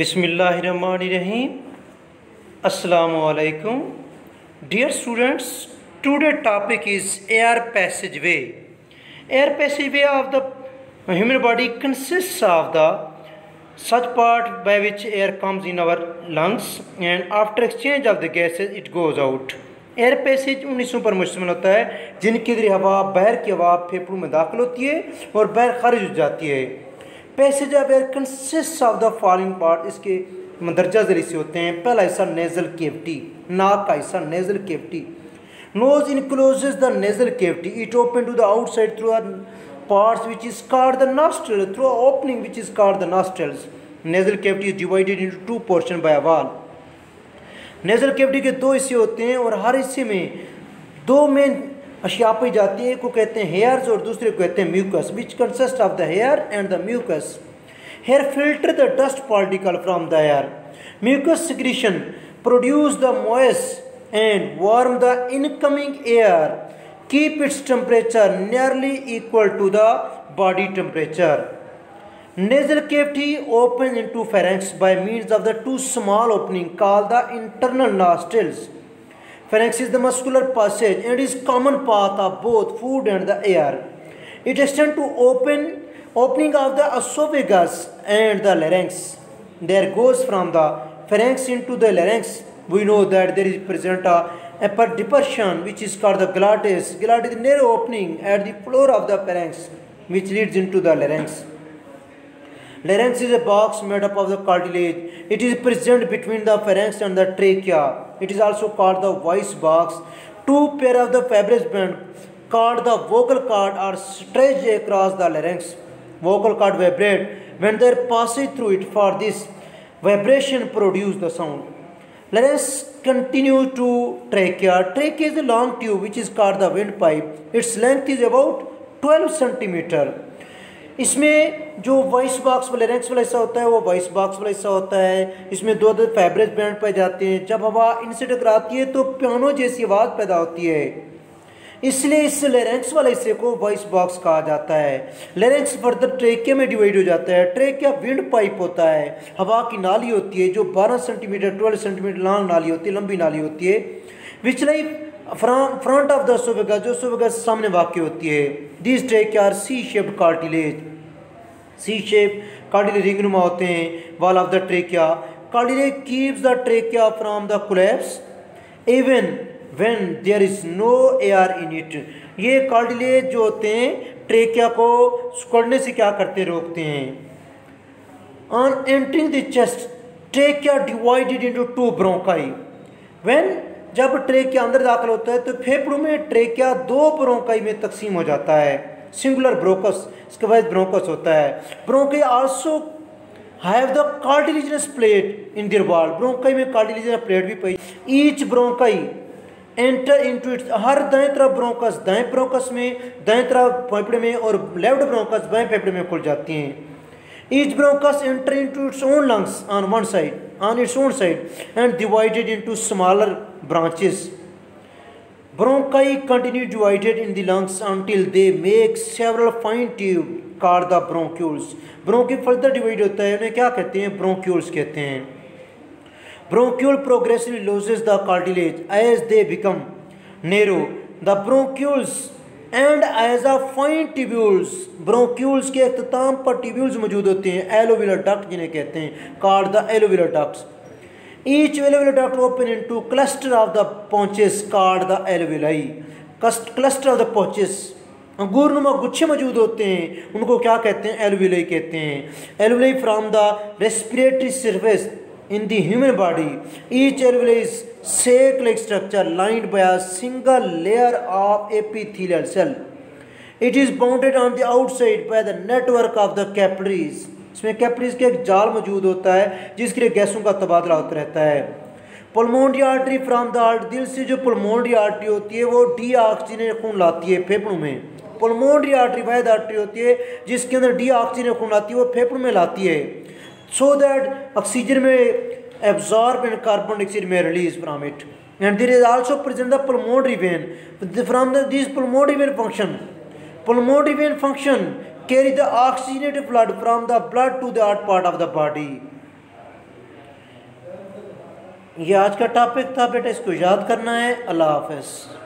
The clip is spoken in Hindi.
Bismillahirrahmanirrahim. Assalamu alaikum. Dear students, today topic is air passageway. Air passageway of the human body consists of the such part by which air comes in our lungs and after exchange of the gases it goes out. Air passage उन हिस्सों पर मुश्तमिल होता है जिनके जरिए हवा बहर की हवा फेफड़ों में दाखिल होती है और बहर खारिज हो जाती है passage of air consist of the following part इसके मंदरजा जरिए से होते हैं पहला हिस्सा नेजल केवटी नाक का हिस्सा nasal cavity nose enclose the nasal cavity it open to the outside through our part which is called the nostril through opening which is called the nostrils nasal cavity is divided into two portion by wall nasal cavity के दो हिस्से होते हैं और हर हिस्से में दो मेन अशिया पाई जाती है एक को कहते हैं हेयर्स और दूसरे को कहते हैं mucus which consist of the hair and the mucus hair filter the dust particle from the air mucus secretion produce the moist and warm the incoming air keep its temperature nearly equal to the body temperature Nasal cavity opens into pharynx by means of the two small opening called the internal nostrils. Pharynx is the muscular passage and is common path of both food and the air. It extends to open opening of the esophagus and the larynx. There goes from the pharynx into the larynx. We know that there is present a upper depression which is called the glottis. Glottis is narrow opening at the floor of the pharynx which leads into the larynx. Larynx is a box made up of the cartilage. It is present between the pharynx and the trachea. It is also called the voice box. Two pair of the fibrous band called the vocal cord are stretched across the larynx. Vocal cord vibrate when they are passing through it for this vibration produce the sound. Let us continue to trachea. Trachea is a long tube which is called the windpipe. Its length is about 12 centimeter. इसमें जो वॉइस बॉक्स वाले रेंक्स वाला हिस्सा होता है वो वॉइस बॉक्स वाला हिस्सा होता है इसमें दो दो फैब्रिक बैंड पाए जाते हैं जब हवा इनसे टकराती है तो प्योनो जैसी आवाज़ पैदा होती है इसलिए इस लेरेंक्स वाले हिस्से को वॉइस बॉक्स कहा जाता है लेरेंक्स फर्दर ट्रेकिया में डिवाइड हो जाता है ट्रेकिया विंड पाइप होता है हवा की नाली होती है जो 12 सेंटीमीटर 12 सेंटीमीटर लॉन्ग नाली होती है लंबी नाली होती है which lie from front of the सुबगा जो सुबगा से सामने वाक़ होती है this trachea C shape cartilage C shape cartilage रिंगनुमा होते हैं wall of the trachea cartilage keeps the trachea from the collapse even when there is no air in it ये कार्टिलेज जो होते हैं ट्रेकिया को सुकड़ने से क्या करते रोकते हैं on entering the chest trachea divided into two bronchi when जब ट्रेक के अंदर दाखिल होता है तो फेफड़ों में ट्रेकिया दो ब्रोंकाई में तकसीम हो जाता है सिंगुलर ब्रोकस इसके बाद ब्रोकस होता है bronchi also have the cartilaginous plate in their wall bronchi में कार्टिलिजनस प्लेट भी पाई each bronchi enter into its हर दाएं तरफ ब्रोंकस दाएं ब्रोंकस में दाएं तरफ फेफड़े में और लेफ्ट ब्रोंकस बाएं फेफड़े में खुल जाती हैं Each bronchus enter into its own lungs on one side, on its own side, and divided into smaller branches. Bronchi continue to agitate in the lungs until they make several fine tube called the bronchioles. Bronchi further divide होता है उन्हें क्या कहते हैं bronchioles कहते हैं Bronchiole progressively loses the cartilage as they become narrow. The bronchioles end as a fine tubules bronchioles के अख्ताम पर ट्यूब्यूल्स मौजूद होते हैं एलोवेरा डक्ट जिन्हें कहते हैं called the alveolar ducts each valvular duct open into cluster of the pouches called the alveoli cluster of the pouches अंगूरनुमा गुच्छे मौजूद होते हैं उनको क्या कहते हैं एलविलई कहते हैं alveoli from the respiratory surface in the human body each alveoli is sac like structure lined by a single layer of epithelial cell it is bounded on the outside by the network of the capillaries इसमें कैप्रीज का एक जाल मौजूद होता है जिसके लिए गैसों का तबादला होता रहता है pulmonary artery from the heart दिल से जो पलमोंडी आर्टरी होती है वो डी ऑक्सीजन खून लाती है फेफड़ों में पलमोंडी आर्टरी वह आर्टरी होती है जिसके अंदर डी ऑक्सीजन खून लाती है वो फेफड़ों में लाती है सो दैट ऑक्सीजन में एब्जॉर्ब एंड कार्बन डाइऑक्साइड में release from it and there is also present the pulmonary vein from this this vein function function vein function carry the oxygenated blood from the blood to the heart part of the body ये आज का टॉपिक था बेटा इसको याद करना है अल्लाह हाफिज़